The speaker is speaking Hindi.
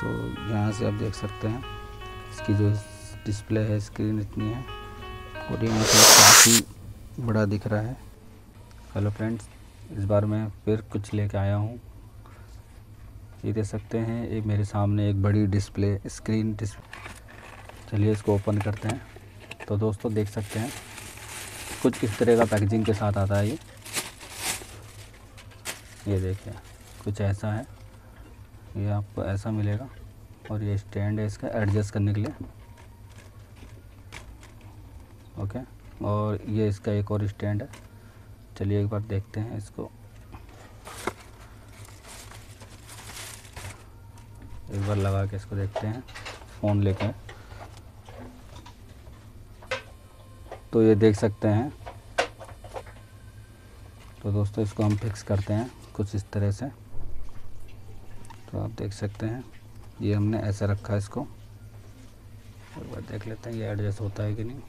तो यहाँ से आप देख सकते हैं। इसकी जो डिस्प्ले है स्क्रीन इतनी है। और यहाँ से काफ़ी बड़ा दिख रहा है। हेलो फ्रेंड्स इस बार मैं फिर कुछ लेके आया हूँ। ये देख सकते हैं, ये मेरे सामने एक बड़ी डिस्प्ले स्क्रीन डिस्प्ले चलिए इसको ओपन करते हैं। तो दोस्तों देख सकते हैं, कुछ इस तरह का पैकेजिंग के साथ आता है ये। ये देखिए, कुछ ऐसा है। ये आपको ऐसा मिलेगा और ये स्टैंड है इसका एडजस्ट करने के लिए। ओके? और ये इसका एक और स्टैंड है। चलिए एक बार देखते हैं इसको। एक बार लगा के इसको देखते हैं। फ़ोन लेके। तो ये देख सकते हैं। तो दोस्तों इसको हम फिक्स करते हैं कुछ इस तरह से। तो आप देख सकते हैं। ये हमने ऐसा रखा है इसको। एक बार देख लेते हैं ये एडजस्ट होता है कि नहीं।